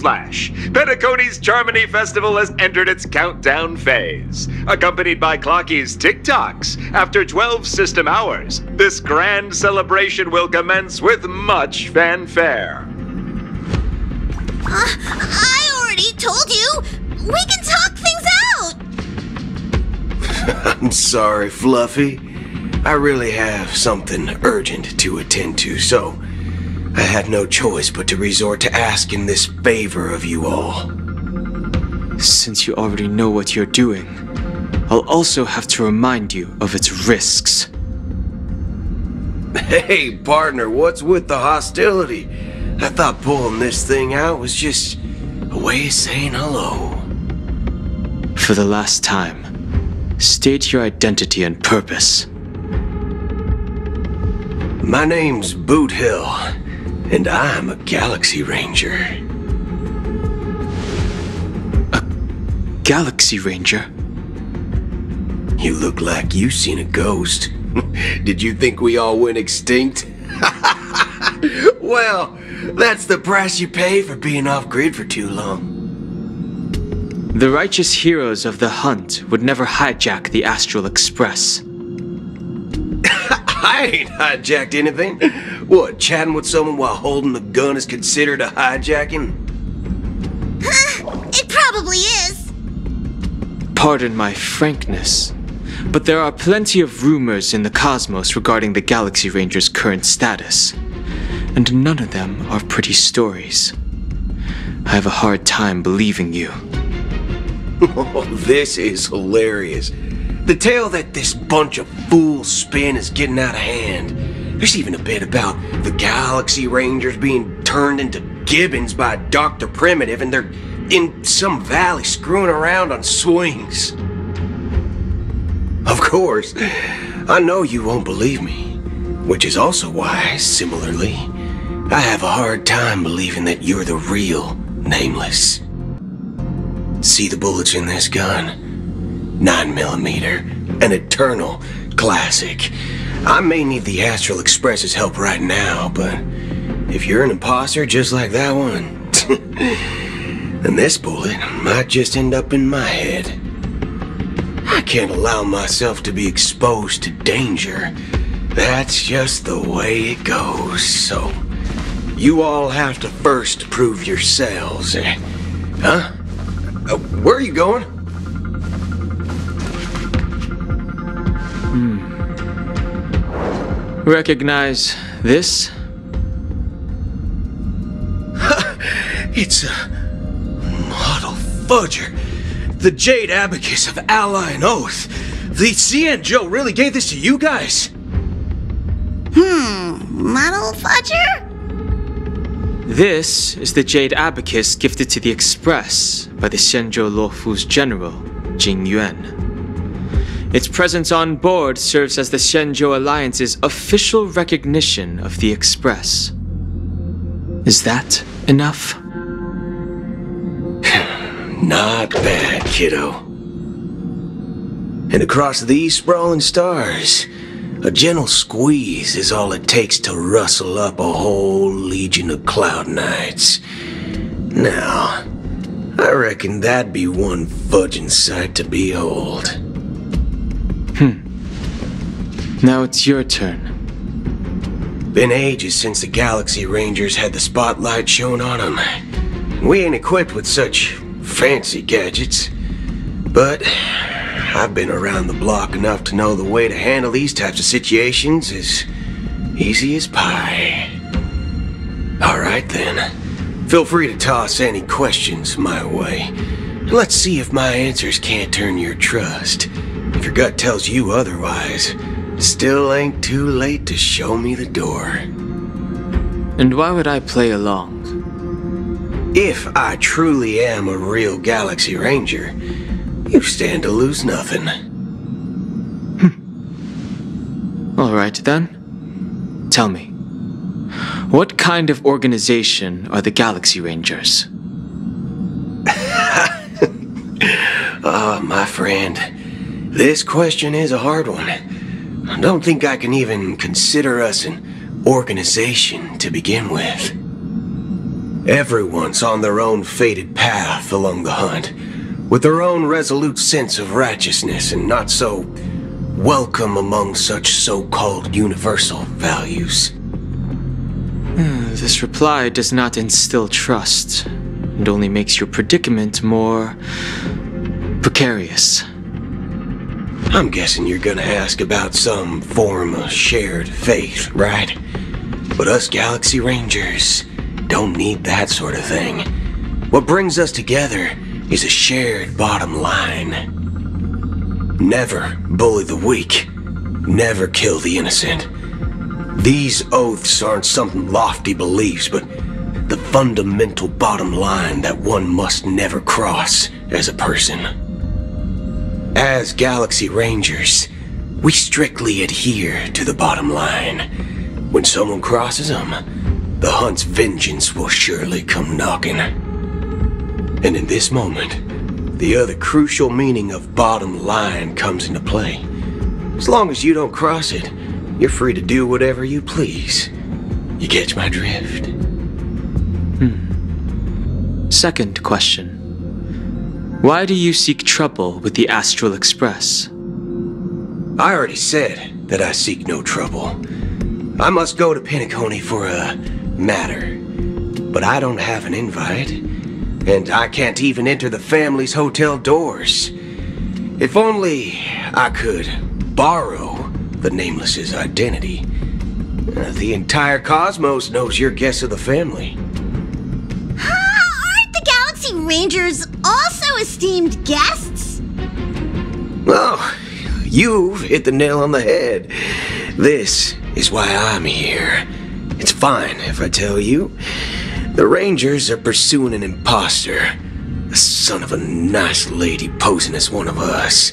Newsflash! Penacony's Charmony Festival has entered its countdown phase. Accompanied by Clockie's TikToks, after 12 system hours, this grand celebration will commence with much fanfare. Uh, I already told you! We can talk things out! I'm sorry, Fluffy. I really have something urgent to attend to, so I had no choice but to resort to asking this favor of you all. Since you already know what you're doing, I'll also have to remind you of its risks. Hey, partner, what's with the hostility? I thought pulling this thing out was just a way of saying hello. For the last time, state your identity and purpose. My name's Boothill and I'm a Galaxy Ranger. A Galaxy Ranger? You look like you've seen a ghost. Did you think we all went extinct? well, that's the price you pay for being off grid for too long. The righteous heroes of the hunt would never hijack the Astral Express. I ain't hijacked anything. What, chatting with someone while holding the gun is considered a hijacking? Huh, it probably is. Pardon my frankness, but there are plenty of rumors in the cosmos regarding the Galaxy Ranger's current status, and none of them are pretty stories. I have a hard time believing you. Oh, this is hilarious. The tale that this bunch of fools spin is getting out of hand. There's even a bit about the Galaxy Rangers being turned into gibbons by Dr. Primitive and they're in some valley screwing around on swings. Of course, I know you won't believe me, which is also why, similarly, I have a hard time believing that you're the real Nameless. See the bullets in this gun? 9 millimeter, an eternal classic. I may need the Astral Express's help right now, but if you're an imposter just like that one, then this bullet might just end up in my head. I can't allow myself to be exposed to danger. That's just the way it goes, so you all have to first prove yourselves. Eh? Huh? Uh, where are you going? Recognize this? it's a model fudger. The Jade Abacus of Ally and Oath. The Xianzhou really gave this to you guys? Hmm, model fudger? This is the Jade Abacus gifted to the Express by the Xianzhou Luofu's general, Jing Yuan. Its presence on board serves as the Xianzhou Alliance's official recognition of the Express. Is that enough? Not bad, kiddo. And across these sprawling stars, a gentle squeeze is all it takes to rustle up a whole legion of cloud knights. Now, I reckon that'd be one fudging sight to behold. Hmm. Now it's your turn. Been ages since the Galaxy Rangers had the spotlight shown on them. We ain't equipped with such fancy gadgets. But I've been around the block enough to know the way to handle these types of situations is easy as pie. Alright then. Feel free to toss any questions my way. Let's see if my answers can't turn your trust. If your gut tells you otherwise, still ain't too late to show me the door. And why would I play along? If I truly am a real Galaxy Ranger, you stand to lose nothing. Hmm. Alright then. Tell me, what kind of organization are the Galaxy Rangers? Ah, oh, my friend. This question is a hard one. I don't think I can even consider us an organization to begin with. Everyone's on their own fated path along the hunt, with their own resolute sense of righteousness and not so welcome among such so-called universal values. Hmm, this reply does not instill trust, and only makes your predicament more precarious. I'm guessing you're gonna ask about some form of shared faith, right? But us Galaxy Rangers don't need that sort of thing. What brings us together is a shared bottom line. Never bully the weak. Never kill the innocent. These oaths aren't some lofty beliefs, but the fundamental bottom line that one must never cross as a person. As Galaxy Rangers, we strictly adhere to the bottom line. When someone crosses them, the hunt's vengeance will surely come knocking. And in this moment, the other crucial meaning of bottom line comes into play. As long as you don't cross it, you're free to do whatever you please. You catch my drift? Hmm. Second question Why do you seek trouble with the Astral Express? I already said that I seek no trouble. I must go to Penacony for a matter. But I don't have an invite, and I can't even enter the family's hotel doors. If only I could borrow the Nameless's identity. Uh, The entire cosmos knows you're guest of the family. Rangers also esteemed guests? Well, you've hit the nail on the head. This is why I'm here. It's fine if I tell you. The Rangers are pursuing an imposter. A son of a nice lady posing as one of us.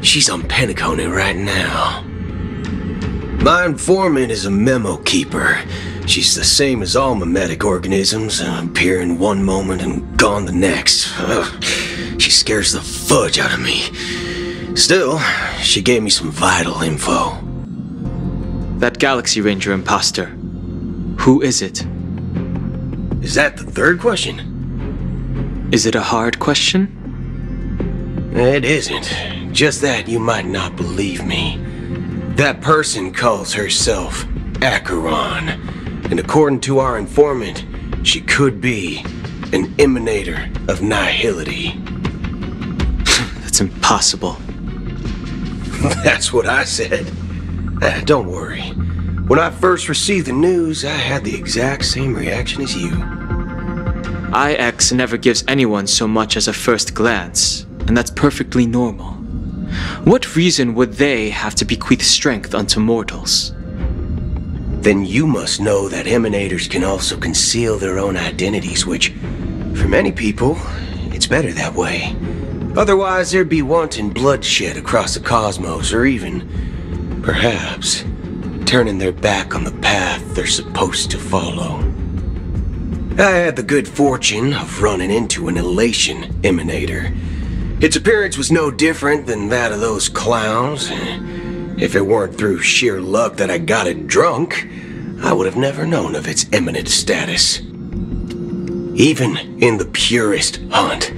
She's on Penacony right now. My informant is a memo keeper. She's the same as all mimetic organisms, uh, appearing one moment and gone the next. Ugh, she scares the fudge out of me. Still, she gave me some vital info. That Galaxy Ranger imposter. Who is it? Is that the third question? Is it a hard question? It isn't. Just that you might not believe me. That person calls herself Acheron, and according to our informant, she could be an emanator of nihility. That's impossible. That's what I said. Uh, don't worry. When I first received the news, I had the exact same reaction as you. IX never gives anyone so much as a first glance, and that's perfectly normal. What reason would they have to bequeath strength unto mortals? Then you must know that emanators can also conceal their own identities, which, for many people, it's better that way. Otherwise, there'd be wanton bloodshed across the cosmos, or even, perhaps, turning their back on the path they're supposed to follow. I had the good fortune of running into an elation emanator. Its appearance was no different than that of those clowns. If it weren't through sheer luck that I got it drunk, I would have never known of its eminent status. Even in the purest hunt,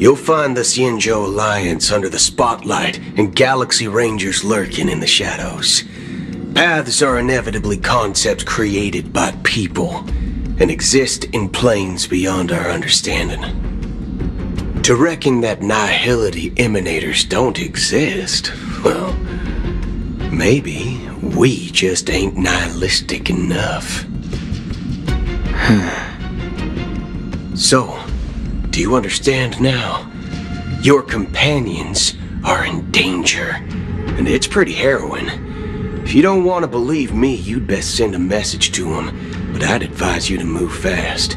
you'll find the Xianzhou Alliance under the spotlight and Galaxy Rangers lurking in the shadows. Paths are inevitably concepts created by people and exist in planes beyond our understanding. To reckon that nihility emanators don't exist, well, maybe we just ain't nihilistic enough. Hmm. so, do you understand now? Your companions are in danger, and it's pretty harrowing. If you don't want to believe me, you'd best send a message to them, but I'd advise you to move fast.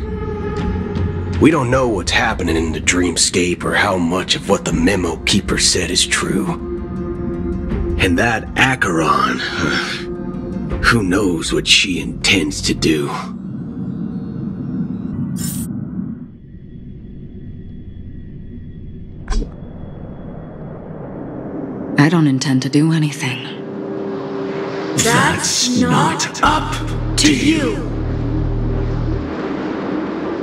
We don't know what's happening in the dreamscape or how much of what the memo keeper said is true. And that Acheron, who knows what she intends to do? I don't intend to do anything. That's not up to you.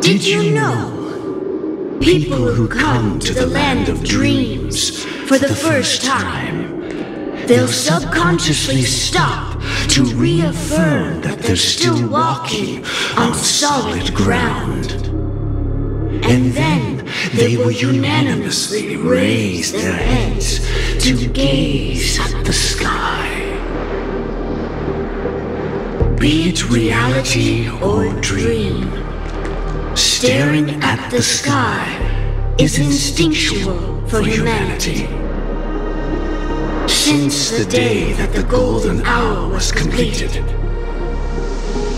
Did you know? People who come to the land of dreams for the first time, they'll subconsciously stop to reaffirm that they're still walking on solid ground. And then they will unanimously raise their heads to gaze at the sky. Be it reality or dream, staring at the sky is instinctual for humanity. Since the day that the golden hour was completed,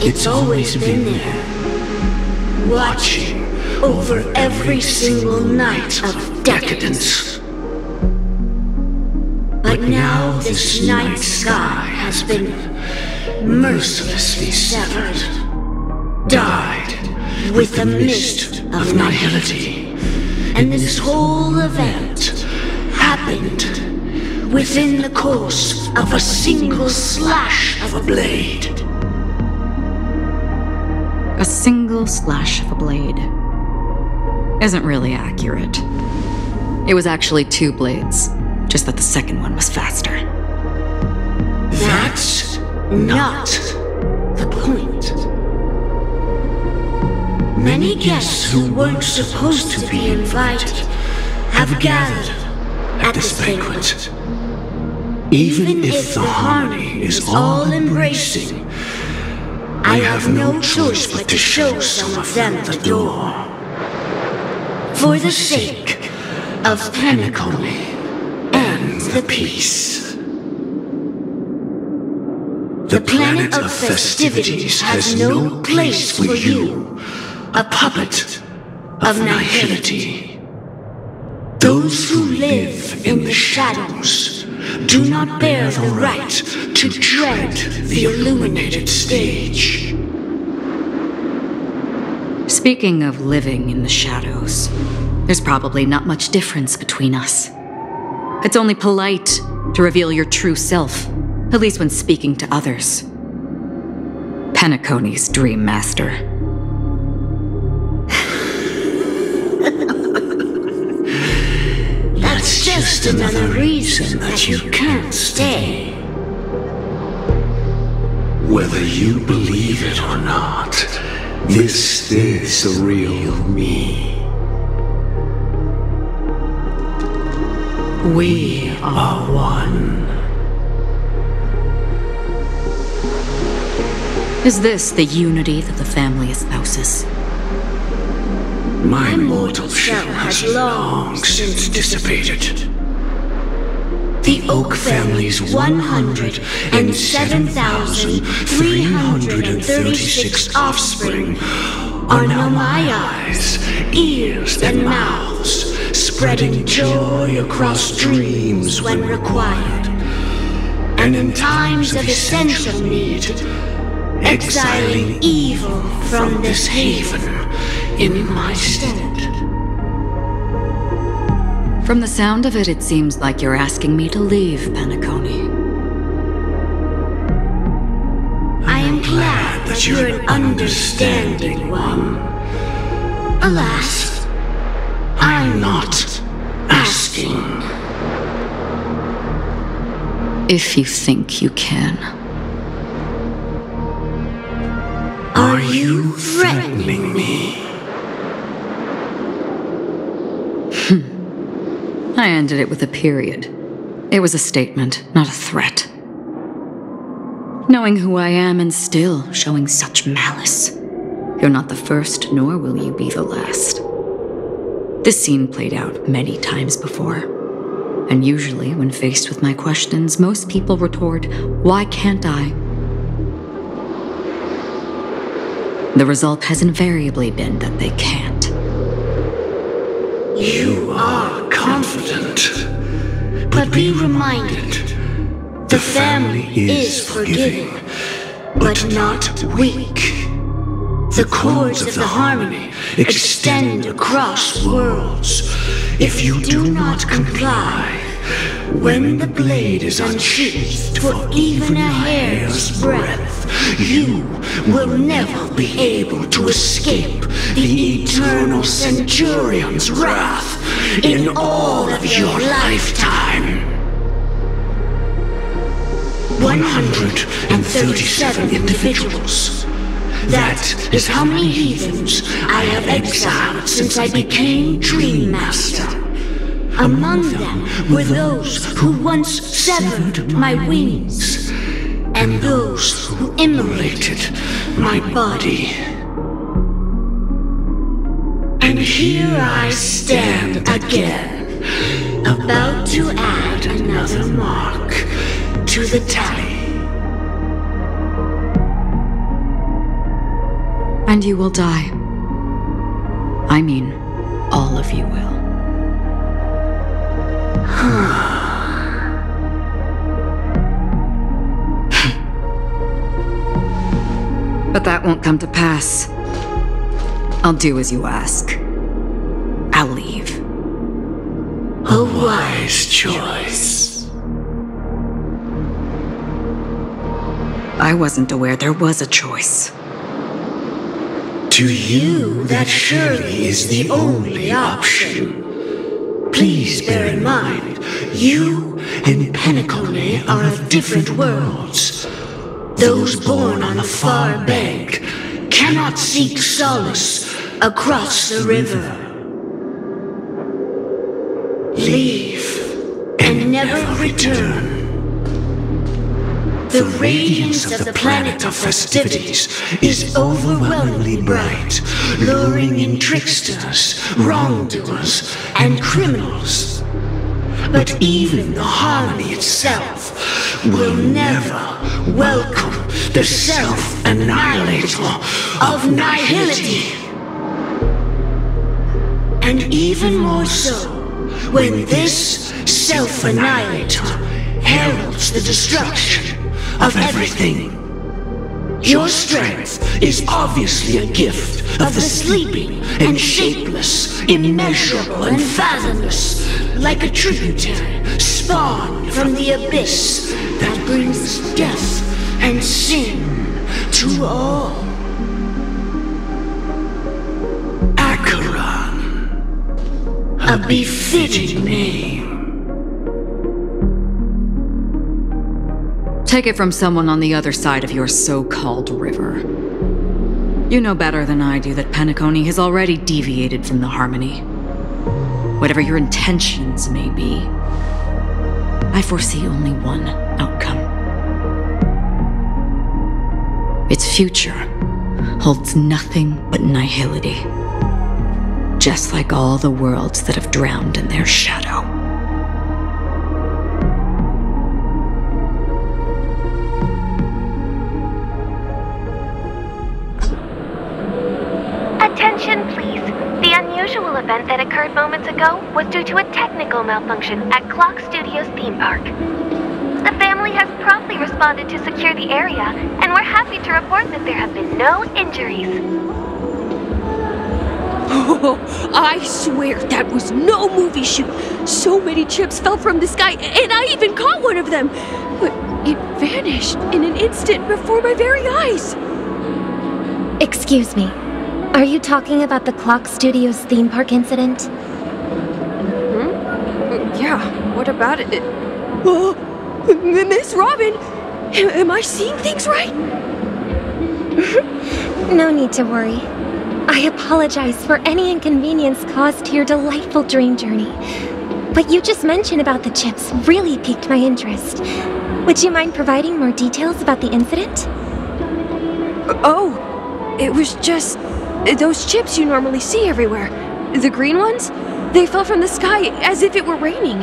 it's always been there, watching over every single night of decadence. But now this night sky has been mercilessly severed, dyed with the mist of nihility. And this whole event happened within the course of a single slash of a blade. A single slash of a blade. Isn't really accurate. It was actually two blades, just that the second one was faster. That's not the point. Many guests who weren't supposed to be invited have gathered at this banquet. Even if the harmony is all embracing, I have no choice but to show some of them the door. For the sake of Penacony and the peace. The planet of festivities has no place for you, a puppet of nihility. Those who live in the shadows do not bear the right to dread the illuminated stage. Speaking of living in the shadows, there's probably not much difference between us. It's only polite to reveal your true self, at least when speaking to others. Penacony's Dream Master. Just another reason that you can't stay. Whether you believe it or not, this is the real me. We are one. Is this the unity that the family espouses? My mortal shell has long since dissipated. The Oak family's 107,336 offspring are now my eyes, ears, and mouths, spreading joy across dreams when required. And in times of essential need, exiling evil from this haven in my stead. From the sound of it, it seems like you're asking me to leave Penacony. I am glad that you're an understanding one. Alas, I'm not asking. If you think you can. Are you threatening me? I ended it with a period. It was a statement, not a threat. Knowing who I am and still showing such malice. You're not the first, nor will you be the last. This scene played out many times before. And usually, when faced with my questions, most people retort, Why can't I? The result has invariably been that they can't. You are confident. But be reminded the family is forgiving, but not weak. The chords of the harmony extend across worlds. If you do not comply, When the blade is unsheathed for even a hair's breadth, you will never be able to escape the eternal Centurion's wrath in all of your lifetime. 137 individuals. That is how many heathens I have exiled since I became Dream Master. Among them were those who once severed my wings, and those who immolated my body. And here I stand again, about to add another mark to the tally. And you will die. I mean, all of you will. but that won't come to pass. I'll do as you ask. I'll leave. A wise choice. I wasn't aware there was a choice. To you, that surely is the only option. Please bear in mind, you and Penacony are of different worlds. Those born on the far bank cannot seek solace across the river. Leave and never return. The radiance of the planet of festivities is overwhelmingly bright, luring in tricksters, wrongdoers, and criminals. But even the harmony itself will never welcome the self-annihilator of nihility. And even more so, when this self-annihilator heralds the destruction of everything. Your strength is obviously a gift of the sleeping and shapeless, immeasurable and fathomless, like a tributary spawned from the abyss that brings death and sin to all. Acheron, a befitting name. Take it from someone on the other side of your so-called river. You know better than I do that Penacony has already deviated from the Harmony. Whatever your intentions may be, I foresee only one outcome. Its future holds nothing but nihility. Just like all the worlds that have drowned in their shadow. Event moments ago was due to a technical malfunction at Clock Studios theme park. The family has promptly responded to secure the area, and we're happy to report that there have been no injuries. Oh, I swear that was no movie shoot. So many chips fell from the sky, and I even caught one of them. But it vanished in an instant before my very eyes. Excuse me. Are you talking about the Clock Studios theme park incident? Hmm? Yeah, what about it? Oh, Miss Robin, am, am I seeing things right? no need to worry. I apologize for any inconvenience caused to your delightful dream journey. What you just mentioned about the chips really piqued my interest. Would you mind providing more details about the incident? Oh, it was just those chips you normally see everywhere. The green ones? They fell from the sky as if it were raining.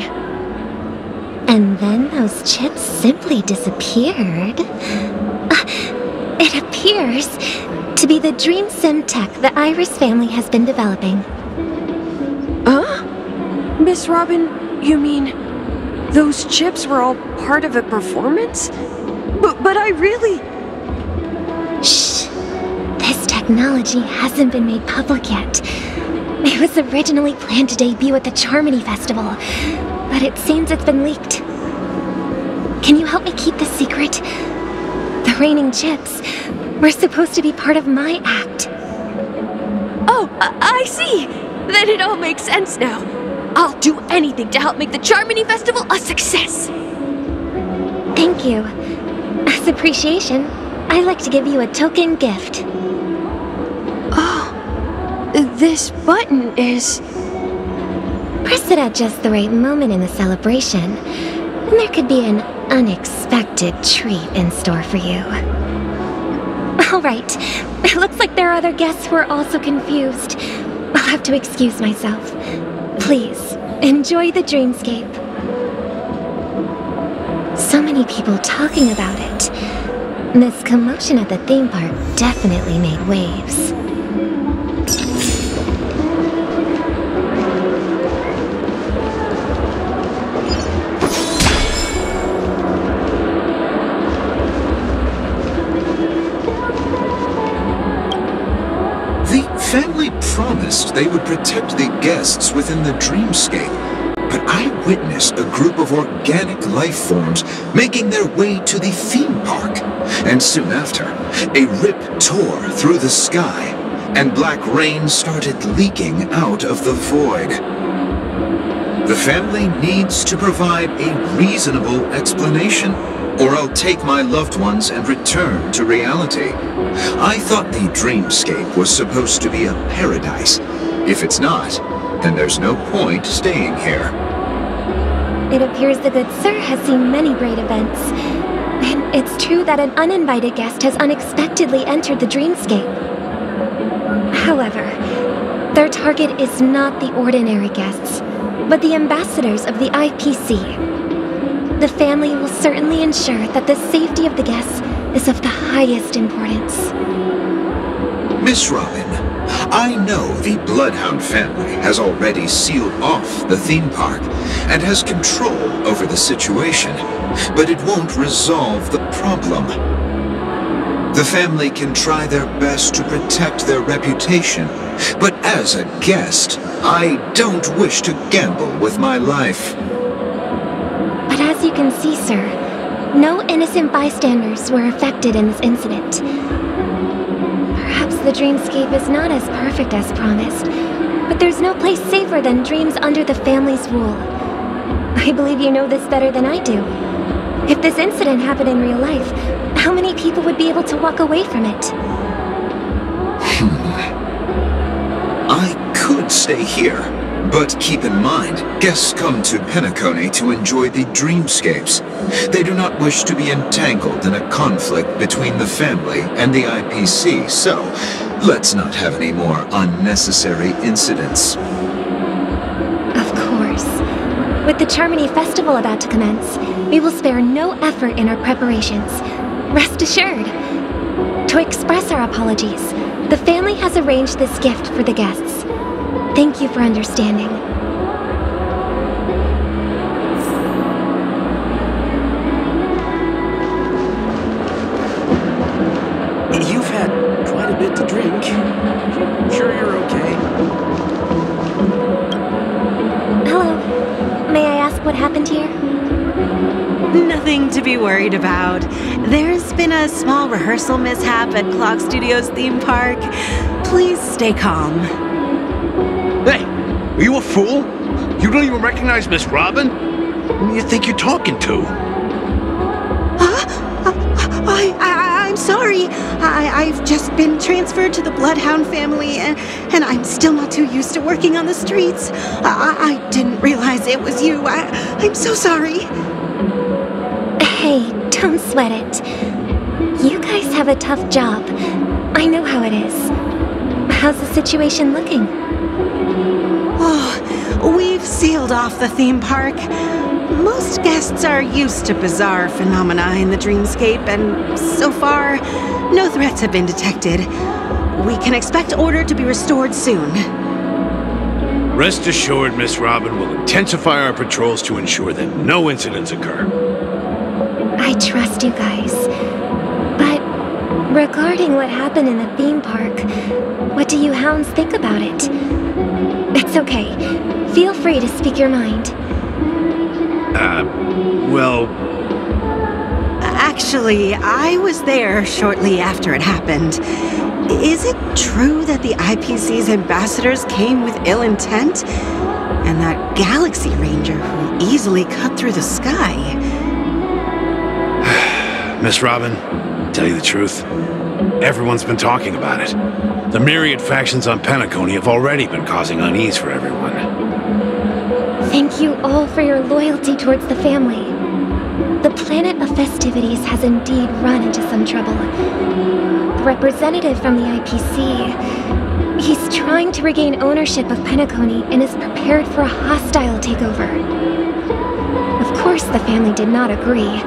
And then those chips simply disappeared. Uh, it appears to be the Dream Sim tech the Iris family has been developing. Huh? Miss Robin, you mean those chips were all part of a performance? But, but I really. Technology hasn't been made public yet. It was originally planned to debut at the Charmony Festival, but it seems it's been leaked. Can you help me keep this secret? The raining chips were supposed to be part of my act. Oh, I, I see. Then it all makes sense now. I'll do anything to help make the Charmony Festival a success. Thank you. As appreciation, I'd like to give you a token gift. This button is. Press it at just the right moment in the celebration, and there could be an unexpected treat in store for you. All right, it looks like there are other guests who are also confused. I'll have to excuse myself. Please, enjoy the dreamscape. So many people talking about it. This commotion at the theme park definitely made waves. The family promised they would protect the guests within the dreamscape, but I witnessed a group of organic life forms making their way to the theme park. And soon after, a rip tore through the sky, and black rain started leaking out of the void. The family needs to provide a reasonable explanation, or I'll take my loved ones and return to reality. I thought the dreamscape was supposed to be a paradise. If it's not, then there's no point staying here. It appears the good sir has seen many great events. And it's true that an uninvited guest has unexpectedly entered the dreamscape. However, their target is not the ordinary guests, but the ambassadors of the IPC. The family will certainly ensure that the safety of the guests is of the highest importance. Miss Robin, I know the Bloodhound family has already sealed off the theme park and has control over the situation, but it won't resolve the problem. The family can try their best to protect their reputation, but as a guest, I don't wish to gamble with my life. But as you can see, sir, no innocent bystanders were affected in this incident. Perhaps the dreamscape is not as perfect as promised, but there's no place safer than dreams under the family's rule. I believe you know this better than I do. If this incident happened in real life, how many people would be able to walk away from it? Hmm. I could stay here, but keep in mind, guests come to Penacony to enjoy the dreamscapes. They do not wish to be entangled in a conflict between the family and the IPC, so let's not have any more unnecessary incidents. Of course. With the Charmony Festival about to commence, we will spare no effort in our preparations. Rest assured. To express our apologies, the family has arranged this gift for the guests. Thank you for understanding. Worried about. There's been a small rehearsal mishap at Clock Studios theme park. Please stay calm. Hey, are you a fool? You don't even recognize Miss Robin? Who do you think you're talking to? Uh, I, I, I'm sorry. I, I've just been transferred to the Bloodhound family, and, and I'm still not too used to working on the streets. I, I didn't realize it was you. I, I'm so sorry. Hey, sweat it. You guys have a tough job. I know how it is. How's the situation looking? Oh, we've sealed off the theme park. Most guests are used to bizarre phenomena in the dreamscape, and so far, no threats have been detected. We can expect order to be restored soon. Rest assured, Miss Robin will intensify our patrols to ensure that no incidents occur. I trust you guys. But regarding what happened in the theme park, what do you hounds think about it? It's okay. Feel free to speak your mind. Uh, well, Actually, I was there shortly after it happened. Is it true that the IPC's ambassadors came with ill intent? And that Galaxy Ranger who easily cut through the sky? Miss Robin, tell you the truth, everyone's been talking about it. The myriad factions on Penacony have already been causing unease for everyone. Thank you all for your loyalty towards the family. The planet of festivities has indeed run into some trouble. The representative from the IPC. He's trying to regain ownership of Penacony and is prepared for a hostile takeover. Of course, the family did not agree.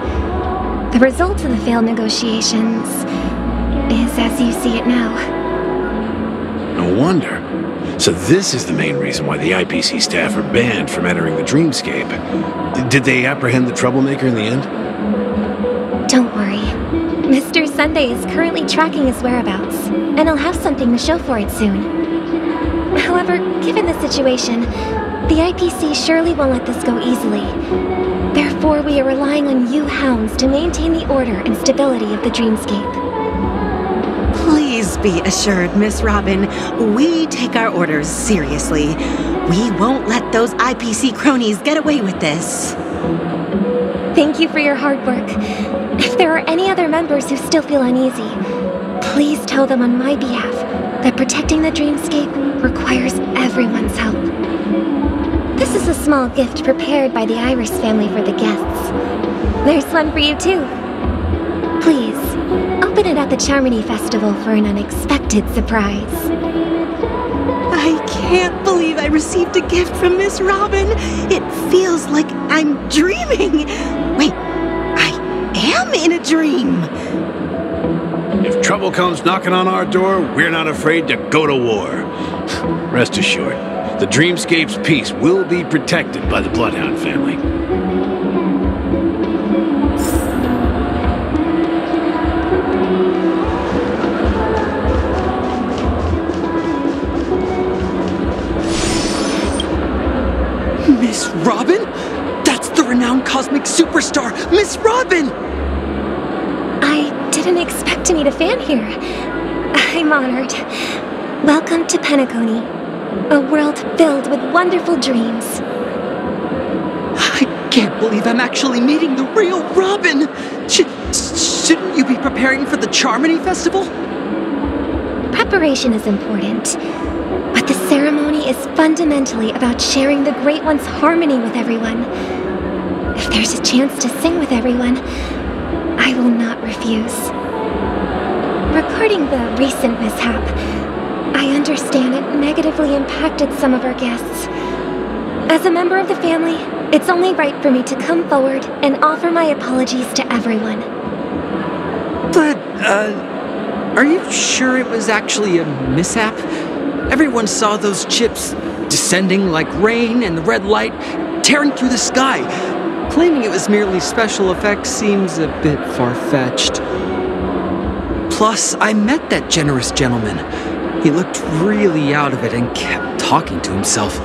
The result of the failed negotiations is as you see it now. No wonder. So this is the main reason why the IPC staff are banned from entering the Dreamscape. Did they apprehend the troublemaker in the end? Don't worry. Mr. Sunday is currently tracking his whereabouts, and I'll have something to show for it soon. However, given the situation, the IPC surely won't let this go easily. Therefore, we are relying on you hounds to maintain the order and stability of the Dreamscape. Please be assured, Miss Robin, we take our orders seriously. We won't let those IPC cronies get away with this. Thank you for your hard work. If there are any other members who still feel uneasy, please tell them on my behalf that protecting the Dreamscape requires everyone's help. This is a small gift prepared by the Iris family for the guests. There's one for you too. Please, open it at the Charmony Festival for an unexpected surprise. I can't believe I received a gift from Miss Robin. It feels like I'm dreaming. Wait, I am in a dream. If trouble comes knocking on our door, we're not afraid to go to war. Rest assured, the Dreamscape's peace will be protected by the Bloodhound family. Miss Robin? That's the renowned cosmic superstar, Miss Robin! I didn't expect to meet a fan here. I'm honored. Welcome to Penacony, a world filled with wonderful dreams. I can't believe I'm actually meeting the real Robin! Should, shouldn't you be preparing for the Charmony Festival? Preparation is important, but the ceremony is fundamentally about sharing the Great One's harmony with everyone. If there's a chance to sing with everyone, I will not refuse. Regarding the recent mishap, I understand it negatively impacted some of our guests. As a member of the family, it's only right for me to come forward and offer my apologies to everyone. But, uh, are you sure it was actually a mishap? Everyone saw those chips descending like rain and the red light tearing through the sky. Claiming it was merely special effects seems a bit far fetched. Plus, I met that generous gentleman. He looked really out of it and kept talking to himself.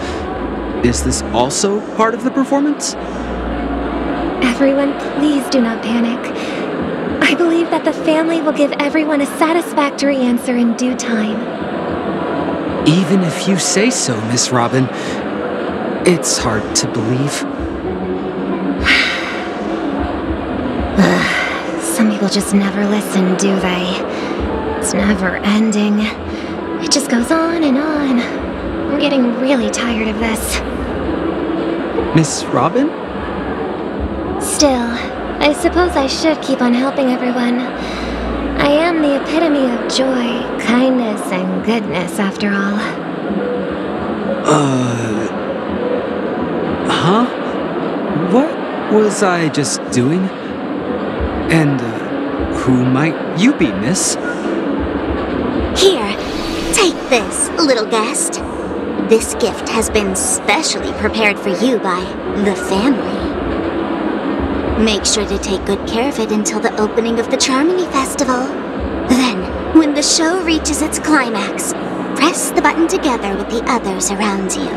Is this also part of the performance? Everyone, please do not panic. I believe that the family will give everyone a satisfactory answer in due time. Even if you say so, Miss Robin, it's hard to believe. Some people just never listen, do they? It's never ending. It just goes on and on. I'm getting really tired of this. Miss Robin? Still, I suppose I should keep on helping everyone. I am the epitome of joy, kindness, and goodness, after all. Uh. Huh? What was I just doing? And uh, who might you be, miss? This, little guest. This gift has been specially prepared for you by the family. Make sure to take good care of it until the opening of the Charmony Festival. Then, when the show reaches its climax, press the button together with the others around you.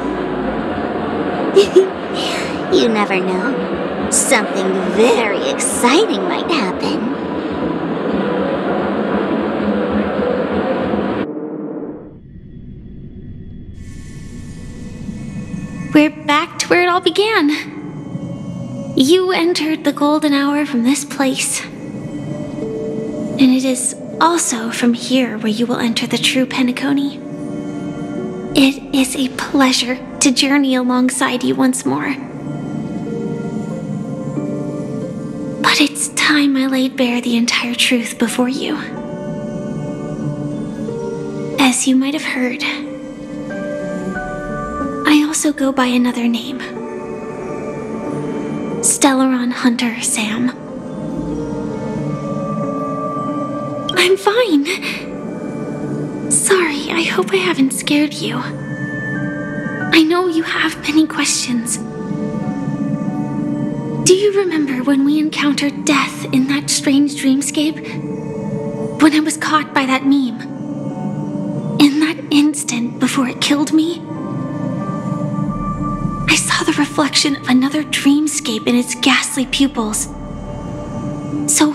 you never know. something very exciting might happen. Began. You entered the golden hour from this place. And it is also from here where you will enter the true Penacony. It is a pleasure to journey alongside you once more. But it's time I laid bare the entire truth before you. As you might have heard, I also go by another name Stellaron Hunter Sam. I'm fine. Sorry, I hope I haven't scared you. I know you have many questions. Do you remember when we encountered death in that strange dreamscape? When I was caught by that meme? In that instant before it killed me? The reflection of another dreamscape in its ghastly pupils. So,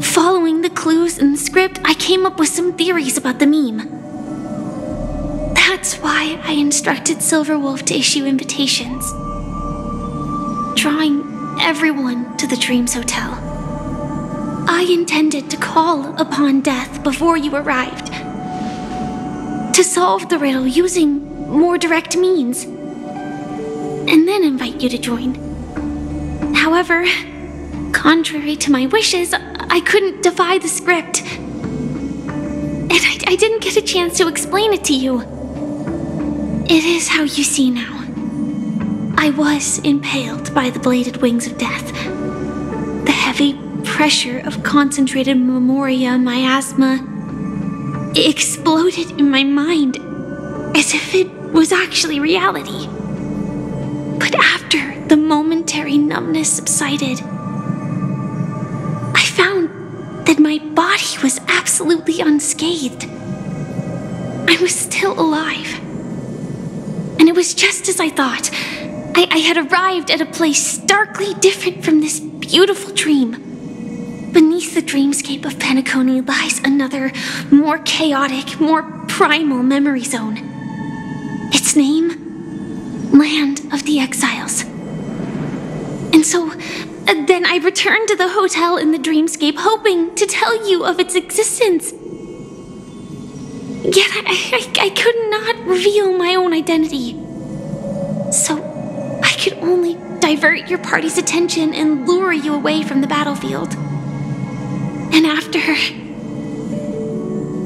following the clues in the script, I came up with some theories about the meme. That's why I instructed Silverwolf to issue invitations, drawing everyone to the Dreams Hotel. I intended to call upon death before you arrived, to solve the riddle using more direct means, and then invite you to join. However, contrary to my wishes, I couldn't defy the script. And I, I didn't get a chance to explain it to you. It is how you see now. I was impaled by the bladed wings of death. The heavy pressure of concentrated memoria miasma exploded in my mind as if it was actually reality. But after the momentary numbness subsided, I found that my body was absolutely unscathed. I was still alive. And it was just as I thought. I, I, had arrived at a place starkly different from this beautiful dream. Beneath the dreamscape of Penacony lies another, more chaotic, more primal memory zone. Its name? Land of the Exiles. And so, uh, then I returned to the hotel in the dreamscape, hoping to tell you of its existence. Yet I, I, I could not reveal my own identity. So I could only divert your party's attention and lure you away from the battlefield. And after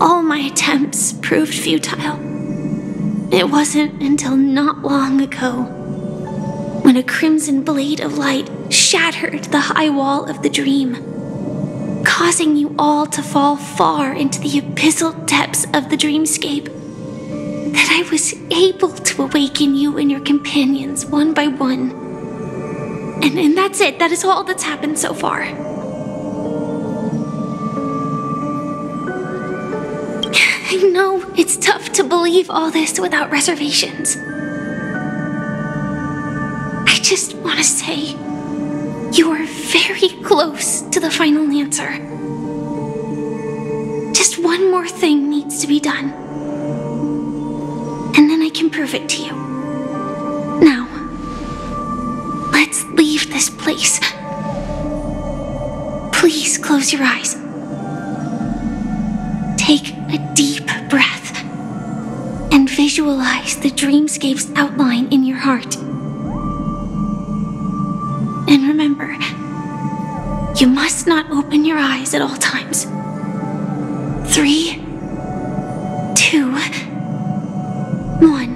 all my attempts proved futile, it wasn't until not long ago when a crimson blade of light shattered the high wall of the dream, causing you all to fall far into the abyssal depths of the dreamscape that I was able to awaken you and your companions one by one. And, and that's it. That is all that's happened so far. Know it's tough to believe all this without reservations. I just want to say you are very close to the final answer. Just one more thing needs to be done and then I can prove it to you. Now, let's leave this place. Please close your eyes. Visualize the dreamscape's outline in your heart. And remember, you must not open your eyes at all times. Three, two, one.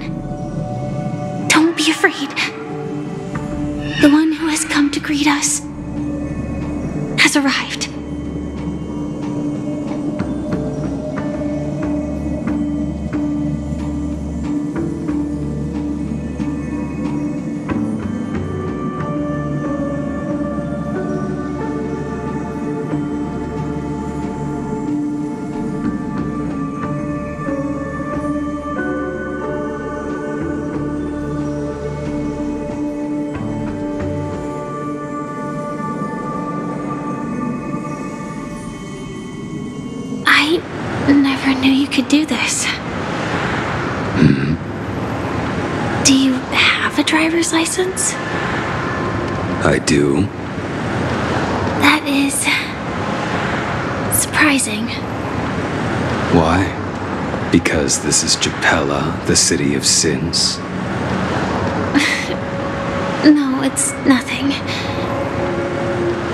Don't be afraid. The one who has come to greet us has arrived. I do. That is. surprising. Why? Because this is Japella, the city of sins? No, it's nothing.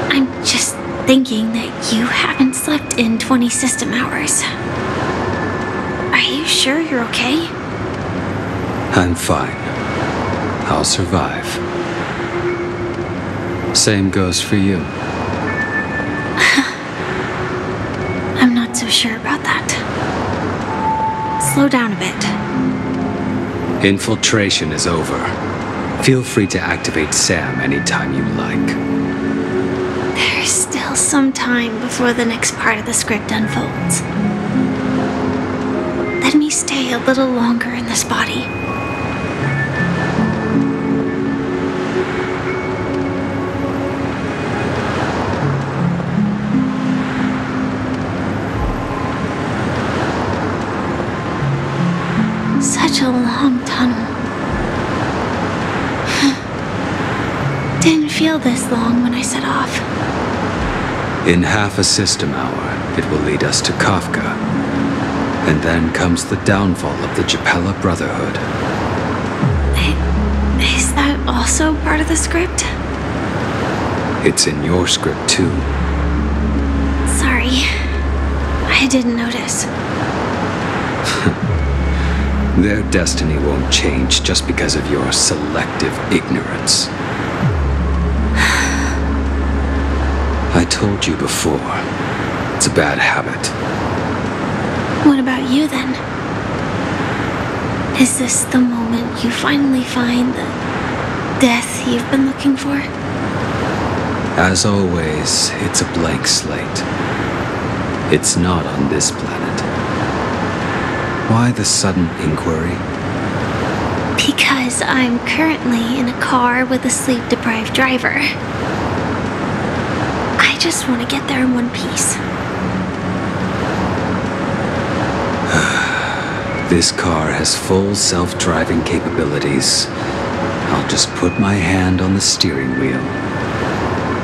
I'm just thinking that you haven't slept in 20 system hours. Are you sure you're okay? I'm fine. I'll survive. Same goes for you. I'm not so sure about that. Slow down a bit. Infiltration is over. Feel free to activate Sam anytime you like. There's still some time before the next part of the script unfolds. Let me stay a little longer in this body. Feel this long when I set off. In half a system hour, it will lead us to Kafka. And then comes the downfall of the Japella Brotherhood. Is that also part of the script? It's in your script too. Sorry. I didn't notice. Their destiny won't change just because of your selective ignorance. Told you before, it's a bad habit. What about you then? Is this the moment you finally find the death you've been looking for? As always, it's a blank slate. It's not on this planet. Why the sudden inquiry? Because I'm currently in a car with a sleep deprived driver. I just want to get there in one piece. This car has full self driving capabilities. I'll just put my hand on the steering wheel.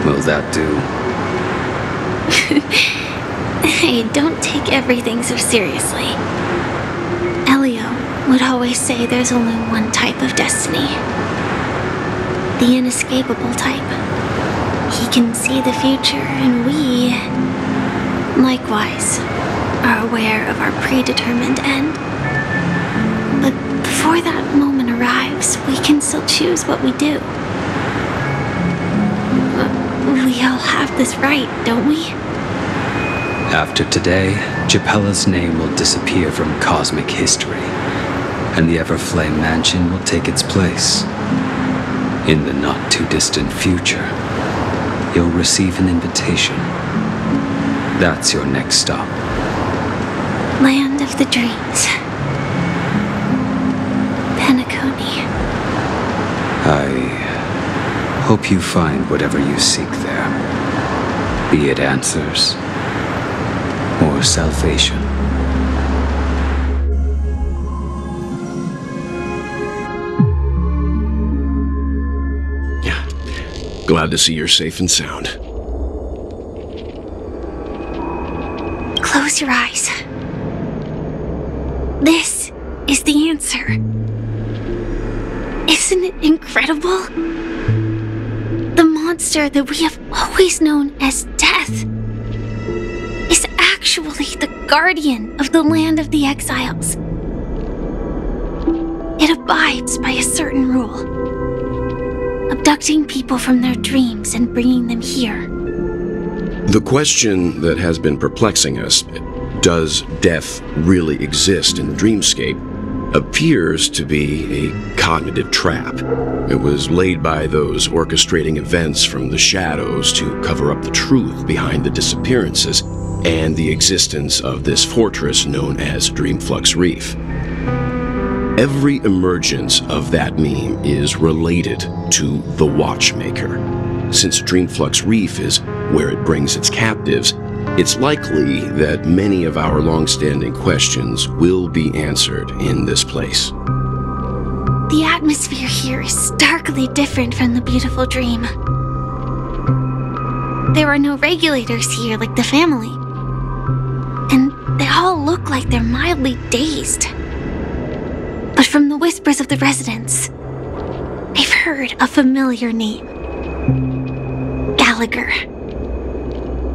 Will that do? hey, don't take everything so seriously. Elio would always say there's only one type of destiny the inescapable type. Can see the future, and we, likewise, are aware of our predetermined end. But before that moment arrives, we can still choose what we do. We all have this right, don't we? After today, Japella's name will disappear from cosmic history, and the Everflame Mansion will take its place. In the not too distant future, you'll receive an invitation. That's your next stop. Land of the Dreams. Penacony. I hope you find whatever you seek there, be it answers or salvation. Glad to see you're safe and sound. Close your eyes. This is the answer. Isn't it incredible? The monster that we have always known as Death is actually the guardian of the land of the exiles. It abides by a certain rule abducting people from their dreams and bringing them here. The question that has been perplexing us does death really exist in the dreamscape? appears to be a cognitive trap. It was laid by those orchestrating events from the shadows to cover up the truth behind the disappearances and the existence of this fortress known as Dreamflux Reef. Every emergence of that meme is related to the Watchmaker. Since Dreamflux Reef is where it brings its captives, it's likely that many of our long-standing questions will be answered in this place. The atmosphere here is starkly different from the beautiful dream. There are no regulators here like the family. And they all look like they're mildly dazed. But from the whispers of the residents, I've heard a familiar name Gallagher.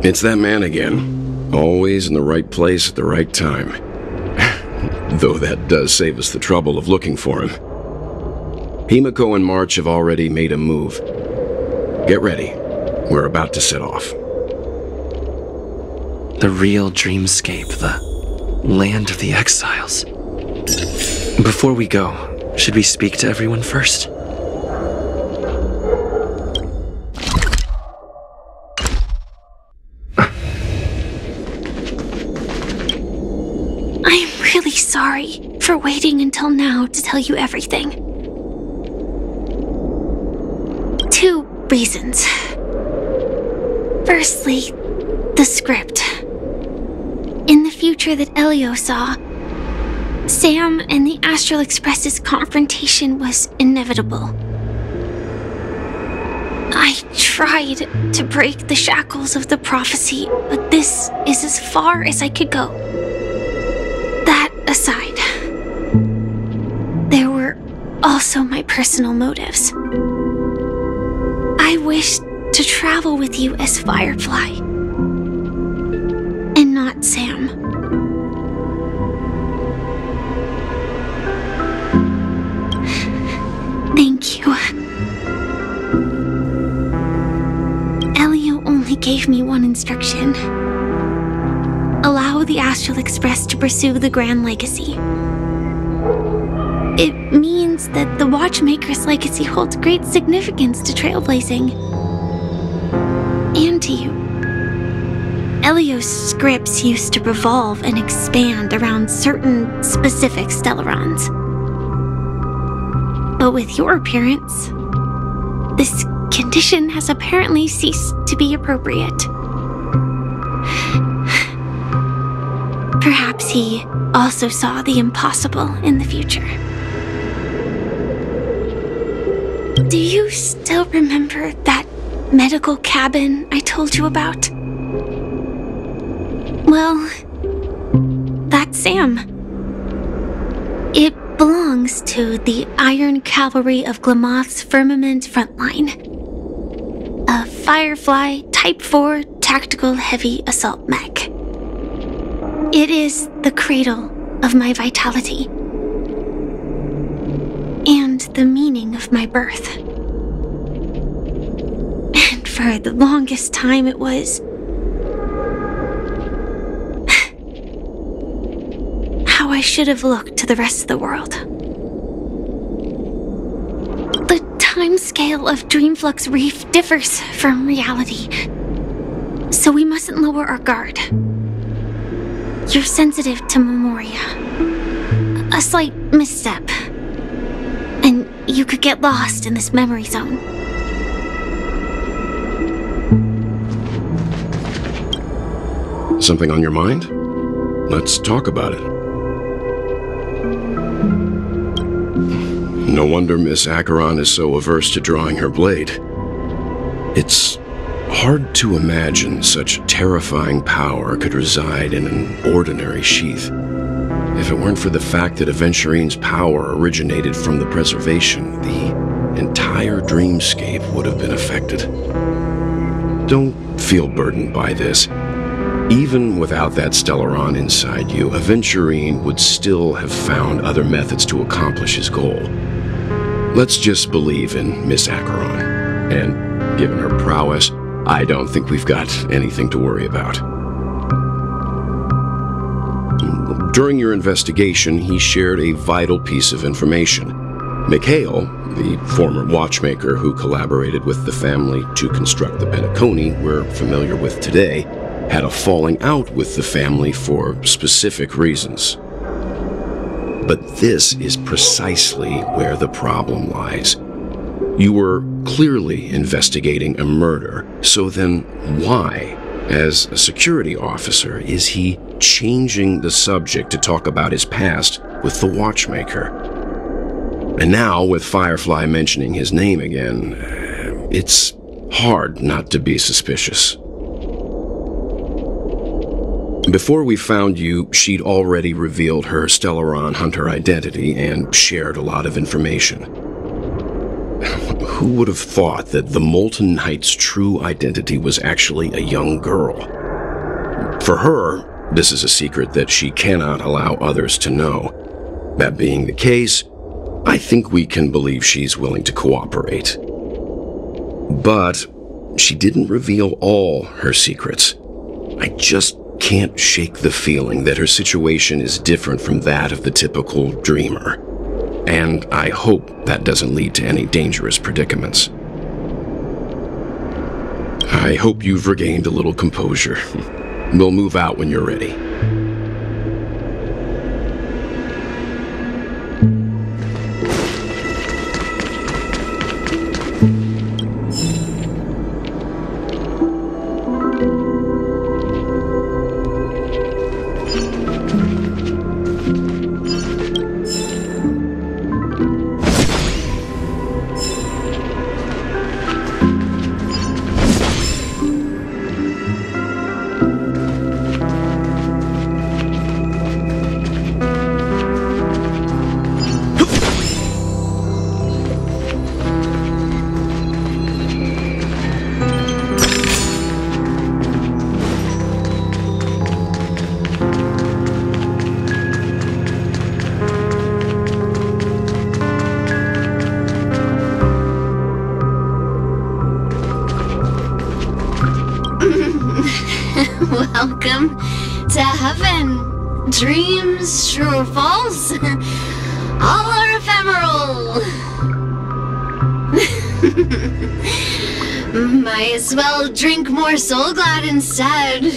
It's that man again. Always in the right place at the right time. Though that does save us the trouble of looking for him. Himeko and March have already made a move. Get ready. We're about to set off. The real dreamscape, the land of the exiles. Before we go, should we speak to everyone first? I'm really sorry for waiting until now to tell you everything. Two reasons. Firstly, the script. In the future that Elio saw, Sam and the Astral Express's confrontation was inevitable. I tried to break the shackles of the prophecy, but this is as far as I could go. That aside, there were also my personal motives. I wished to travel with you as Firefly, and not Sam. Gave me one instruction allow the Astral Express to pursue the Grand Legacy. It means that the Watchmaker's legacy holds great significance to trailblazing. And to you. Elio's scripts used to revolve and expand around certain specific Stellarons. But with your appearance, this condition has apparently ceased to be appropriate. Perhaps he also saw the impossible in the future. Do you still remember that medical cabin I told you about? Well, that's Sam. It belongs to the Iron Cavalry of Glamoth's Firmament Frontline. Firefly Type 4 tactical heavy assault mech. It is the cradle of my vitality. And the meaning of my birth. And for the longest time, it was. how I should have looked to the rest of the world. The timescale of Dreamflux Reef differs from reality, so we mustn't lower our guard. You're sensitive to Memoria. A slight misstep. And you could get lost in this memory zone. Something on your mind? Let's talk about it. No wonder Miss Acheron is so averse to drawing her blade. It's hard to imagine such terrifying power could reside in an ordinary sheath. If it weren't for the fact that Aventurine's power originated from the preservation, the entire dreamscape would have been affected. Don't feel burdened by this. Even without that Stellaron inside you, Aventurine would still have found other methods to accomplish his goal. Let's just believe in Miss Acheron. And given her prowess, I don't think we've got anything to worry about. During your investigation, he shared a vital piece of information. Mikhail, the former watchmaker who collaborated with the family to construct the Penacony we're familiar with today, had a falling out with the family for specific reasons. But this is precisely where the problem lies. You were clearly investigating a murder, so then why As a security officer, is he changing the subject to talk about his past with the watchmaker? And now, with Firefly mentioning his name again, it's hard not to be suspicious. Before we found you, she'd already revealed her Stellaron Hunter identity and shared a lot of information. Who would have thought that the Molten Knight's true identity was actually a young girl? For her, this is a secret that she cannot allow others to know. That being the case, I think we can believe she's willing to cooperate. But she didn't reveal all her secrets. I just can't shake the feeling that her situation is different from that of the typical dreamer. And I hope that doesn't lead to any dangerous predicaments. I hope you've regained a little composure. We'll move out when you're ready. Glad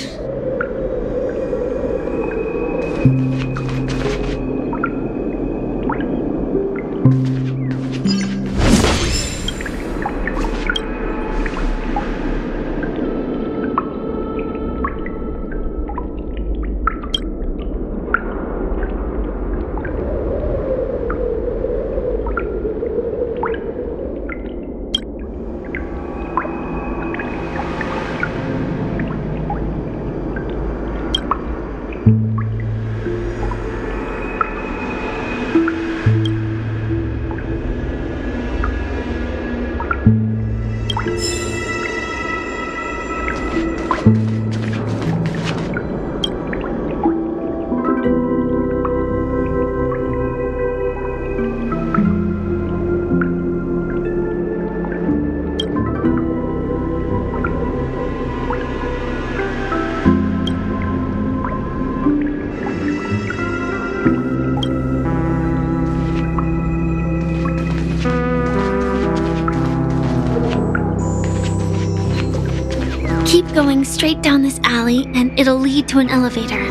straight down this alley, and it'll lead to an elevator.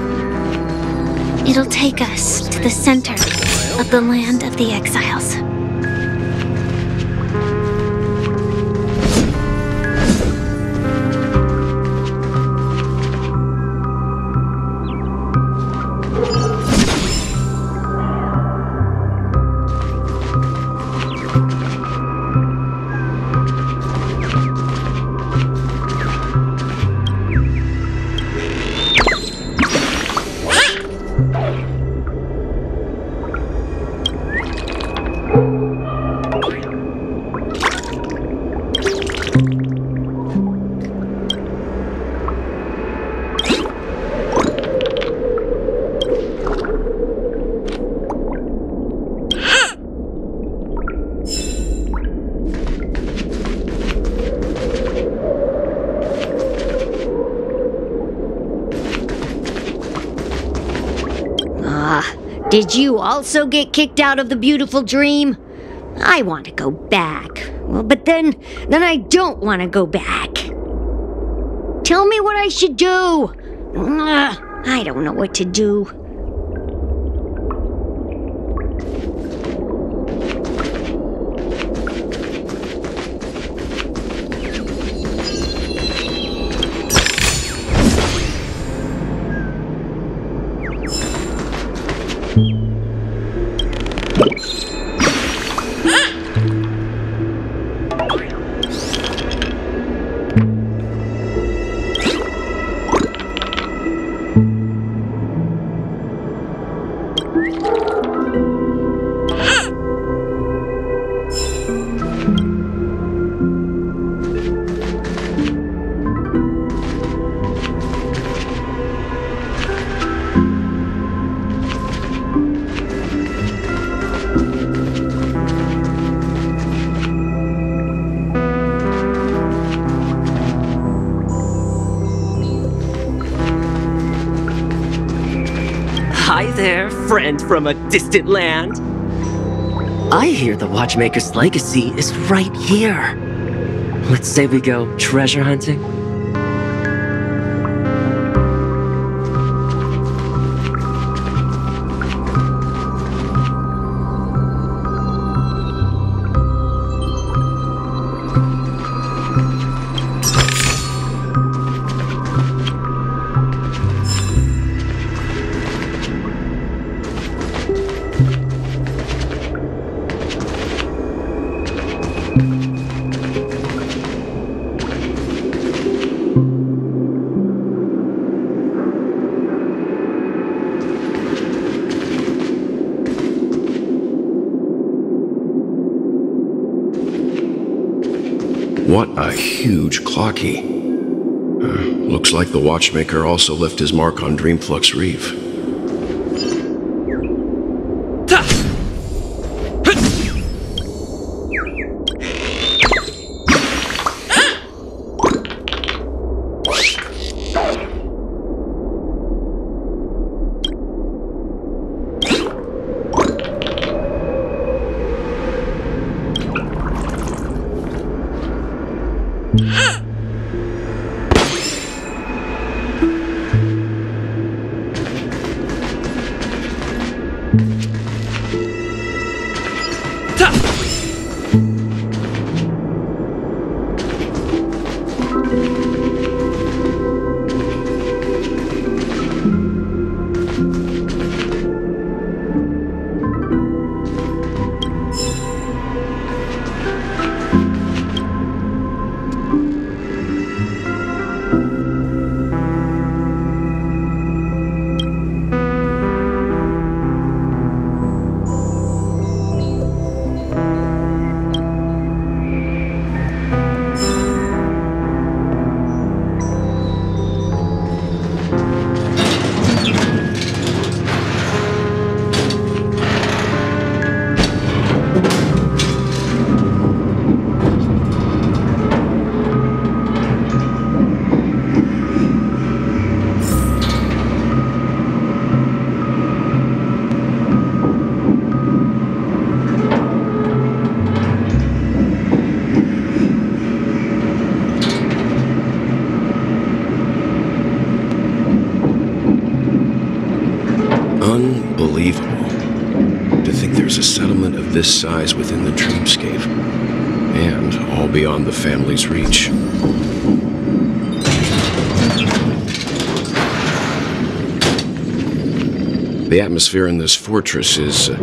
It'll take us to the center of the land of the exiles. Did you also get kicked out of the beautiful dream? I want to go back. Well, but then, then I don't want to go back. Tell me what I should do. Ugh, I don't know what to do. Distant land. I hear the Watchmaker's legacy is right here. Let's say we go treasure hunting. What a huge Clockie. Uh, looks like the watchmaker also left his mark on Dreamflux Reef. This size within the dreamscape. And all beyond the family's reach. The atmosphere in this fortress is uh,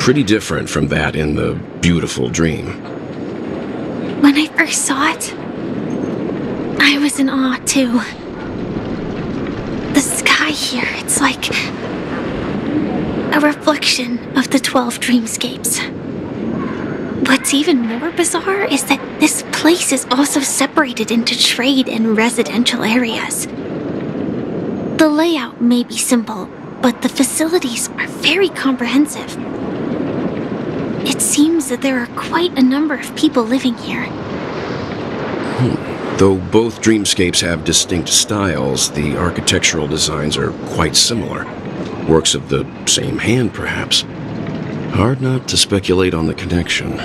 pretty different from that in the beautiful dream. When I first saw it, I was in awe too. The sky here, it's like reflection of the 12 dreamscapes. What's even more bizarre is that this place is also separated into trade and residential areas. The layout may be simple, but the facilities are very comprehensive. It seems that there are quite a number of people living here. Hmm. Though both dreamscapes have distinct styles, the architectural designs are quite similar. Works of the same hand, perhaps. Hard not to speculate on the connection.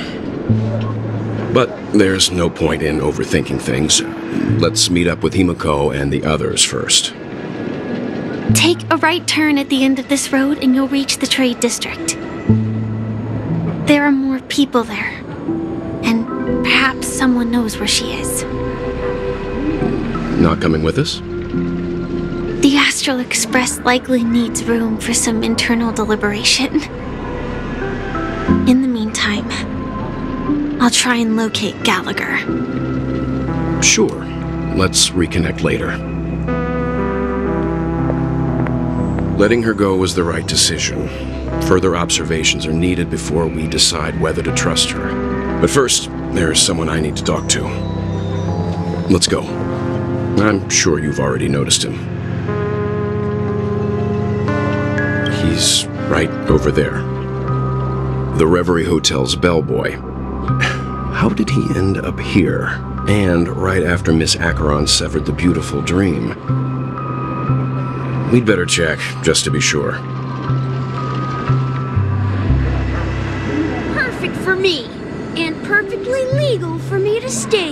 But there's no point in overthinking things. Let's meet up with Himeko and the others first. Take a right turn at the end of this road and you'll reach the trade district. There are more people there. And perhaps someone knows where she is. Not coming with us? Astral Express likely needs room for some internal deliberation. In the meantime, I'll try and locate Gallagher. Sure. Let's reconnect later. Letting her go was the right decision. Further observations are needed before we decide whether to trust her. But first, there's someone I need to talk to. Let's go. I'm sure you've already noticed him. He's right over there. The Reverie Hotel's bellboy. How did he end up here? And right after Miss Acheron severed the beautiful dream. We'd better check, just to be sure. Perfect for me, and perfectly legal for me to stay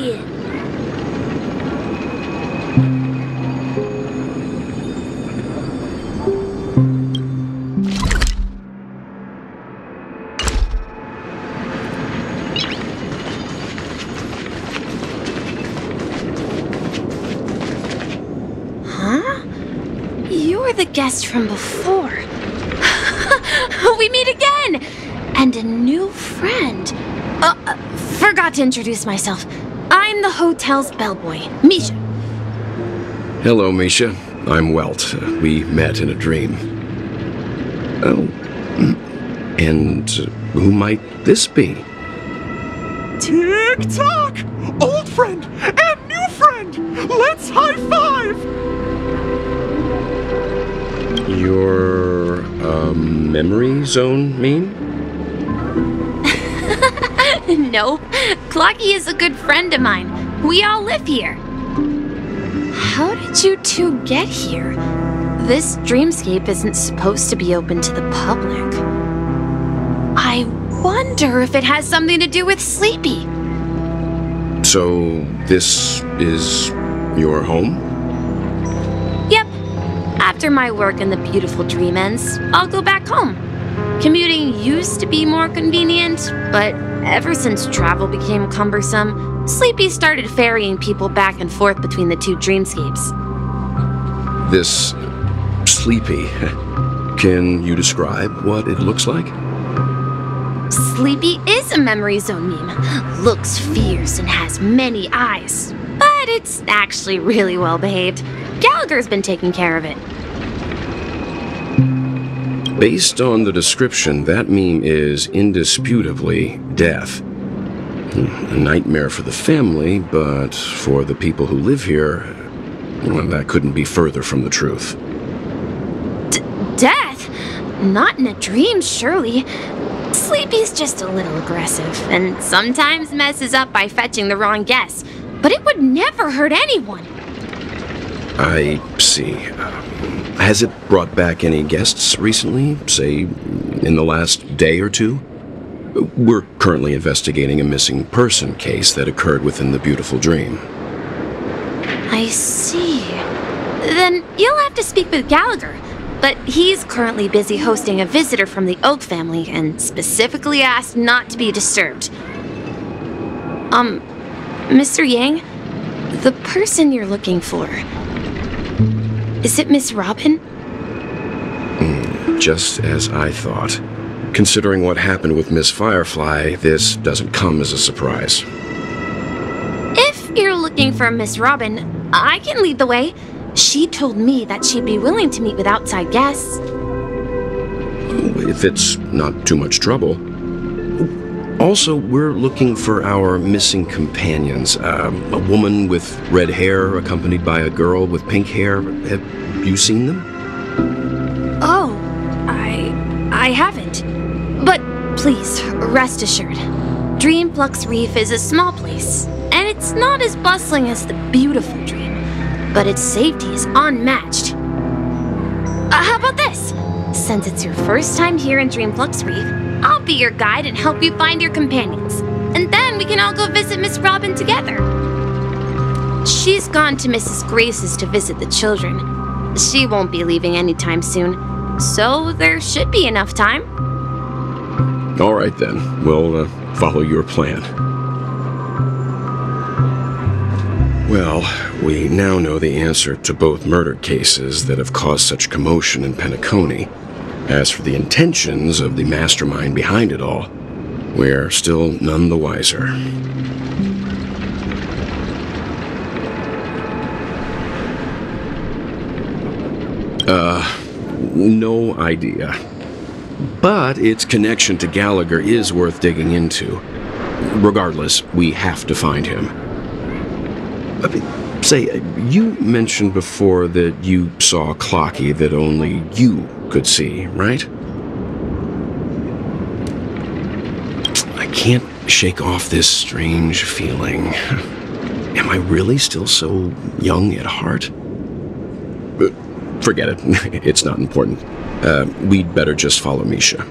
from before. we meet again! And a new friend. Uh, uh, forgot to introduce myself. I'm the hotel's bellboy, Misha. Hello, Misha. I'm Welt. Uh, we met in a dream. Oh. And uh, who might this be? Tick Your, um, memory zone mean? no, Clockie is a good friend of mine. We all live here. How did you two get here? This dreamscape isn't supposed to be open to the public. I wonder if it has something to do with Sleepy. So, this is your home? After my work in the beautiful dream ends, I'll go back home. Commuting used to be more convenient, but ever since travel became cumbersome, Sleepy started ferrying people back and forth between the two dreamscapes. This sleepy. Can you describe what it looks like? Sleepy is a memory zone meme. Looks fierce and has many eyes. But it's actually really well behaved. Gallagher's been taking care of it. Based on the description, that meme is indisputably death. Hmm, A nightmare for the family, but for the people who live here, well, that couldn't be further from the truth. Death? Not in a dream, surely. Sleepy's just a little aggressive and sometimes messes up by fetching the wrong guess. But it would never hurt anyone. I see. Has it brought back any guests recently, say, in the last day or two? We're currently investigating a missing person case that occurred within the beautiful dream. I see. Then you'll have to speak with Gallagher. But he's currently busy hosting a visitor from the Oak family and specifically asked not to be disturbed. Um, Mr. Yang, the person you're looking for. Is it Miss Robin? Just as I thought. Considering what happened with Miss Firefly, this doesn't come as a surprise. If you're looking for Miss Robin, I can lead the way. She told me that she'd be willing to meet with outside guests. If it's not too much trouble. Also, we're looking for our missing companions. Um, a woman with red hair accompanied by a girl with pink hair. Have you seen them? Oh, I I haven't. But please, rest assured. Dreamflux Reef is a small place, and it's not as bustling as the beautiful dream, but its safety is unmatched. Uh, how about this? Since it's your first time here in Dreamflux Reef, I'll be your guide and help you find your companions. And then we can all go visit Miss Robin together. She's gone to Mrs. Grace's to visit the children. She won't be leaving anytime soon, so there should be enough time. All right, then. We'll uh, follow your plan. Well, we now know the answer to both murder cases that have caused such commotion in Penacony. As for the intentions of the mastermind behind it all, we're still none the wiser. Uh, no idea. But its connection to Gallagher is worth digging into. Regardless, we have to find him. Say, you mentioned before that you saw Clockie that only you could see, right? I can't shake off this strange feeling. Am I really still so young at heart? Uh, Forget it. It's not important. Uh, we'd better just follow Misha.